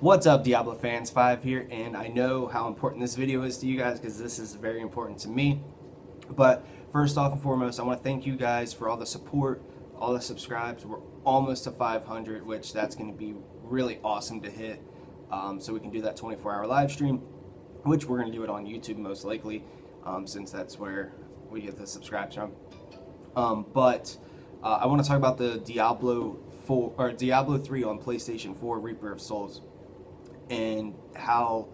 What's up Diablo fans, 5 here, and I know how important this video is to you guys because this is very important to me. But first off and foremost, I want to thank you guys for all the support, all the subscribes. We're almost to 500, which that's going to be really awesome to hit. Um, so we can do that 24-hour live stream, which we're going to do it on YouTube most likely, um, since that's where we get the subscribes from. Um, but uh, I want to talk about the Diablo 4 or Diablo 3 on PlayStation 4 Reaper of Souls and how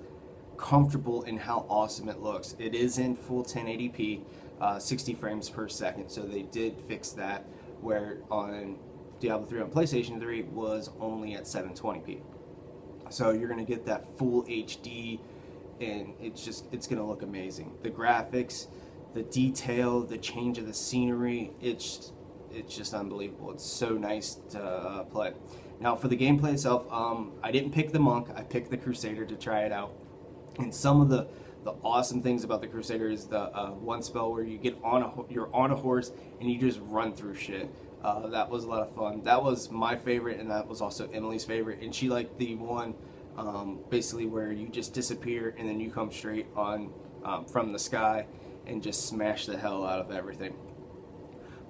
comfortable and how awesome it looks. It is in full 1080p, uh, 60 frames per second, so they did fix that. Where on Diablo 3 on PlayStation 3 was only at 720p. So you're gonna get that full HD, and it's just it's gonna look amazing. The graphics, the detail, the change of the scenery, it's it's just unbelievable. It's so nice to uh, play. Now for the gameplay itself, um, I didn't pick the monk. I picked the crusader to try it out. And some of the the awesome things about the crusader is the uh, one spell where you get on a you're on a horse and you just run through shit. Uh, that was a lot of fun. That was my favorite, and that was also Emily's favorite. And she liked the one um, basically where you just disappear and then you come straight on um, from the sky and just smash the hell out of everything.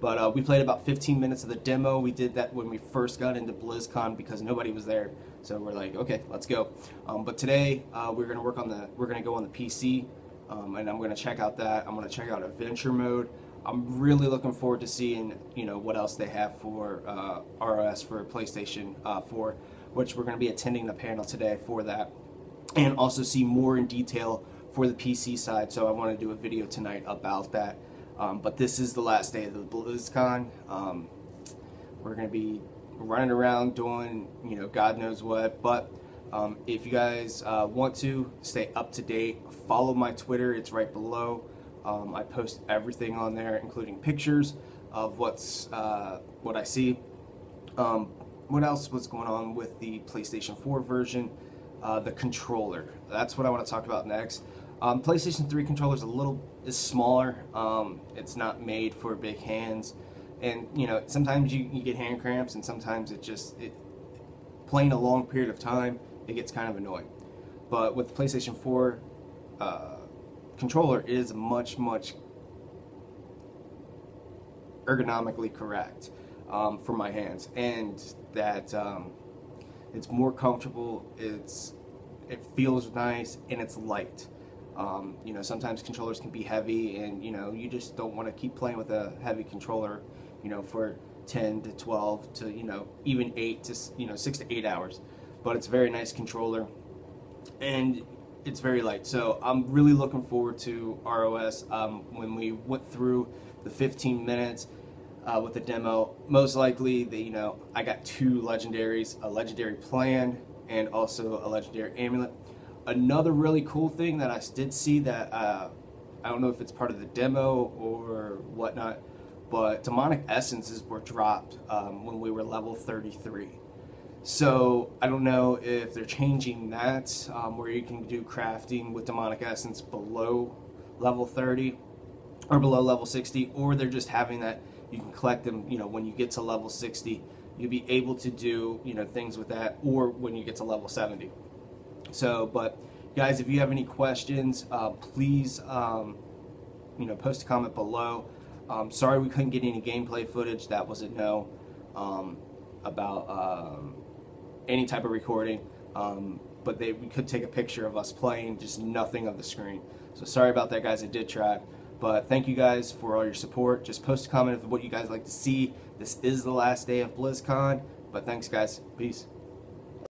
But uh, we played about 15 minutes of the demo. We did that when we first got into BlizzCon because nobody was there. So we're like, okay, let's go. Um, but today uh, we're gonna work on the, we're gonna go on the PC, um, and I'm gonna check out that. I'm gonna check out adventure mode. I'm really looking forward to seeing, you know, what else they have for uh, ROS for PlayStation uh, 4, which we're gonna be attending the panel today for that, and also see more in detail for the PC side. So I want to do a video tonight about that. Um, but this is the last day of the BlizzCon. Um, we're going to be running around doing, you know, God knows what. But um, if you guys uh, want to stay up to date, follow my Twitter. It's right below. Um, I post everything on there, including pictures of what's uh, what I see. Um, what else was going on with the PlayStation 4 version? Uh, the controller. That's what I want to talk about next. Um, PlayStation 3 controller is a little is smaller. Um, it's not made for big hands, and you know sometimes you, you get hand cramps, and sometimes it just it, playing a long period of time it gets kind of annoying. But with the PlayStation 4 uh, controller, it is much much ergonomically correct um, for my hands, and that um, it's more comfortable. It's it feels nice and it's light. Um, you know, sometimes controllers can be heavy, and you know, you just don't want to keep playing with a heavy controller, you know, for 10 to 12 to you know even eight to you know six to eight hours. But it's a very nice controller, and it's very light. So I'm really looking forward to ROS. Um, when we went through the 15 minutes uh, with the demo, most likely, the, you know, I got two legendaries, a legendary plan, and also a legendary amulet another really cool thing that I did see that uh, I don't know if it's part of the demo or whatnot, but demonic essences were dropped um, when we were level 33. So I don't know if they're changing that, um, where you can do crafting with demonic essence below level 30 or below level 60, or they're just having that you can collect them. You know, when you get to level 60, you'll be able to do you know things with that, or when you get to level 70. So, but guys, if you have any questions, uh, please, um, you know, post a comment below. Um, sorry we couldn't get any gameplay footage. That was a no um, about um, any type of recording. Um, but they, we could take a picture of us playing, just nothing of the screen. So sorry about that, guys. I did try. But thank you guys for all your support. Just post a comment of what you guys like to see. This is the last day of BlizzCon. But thanks, guys. Peace.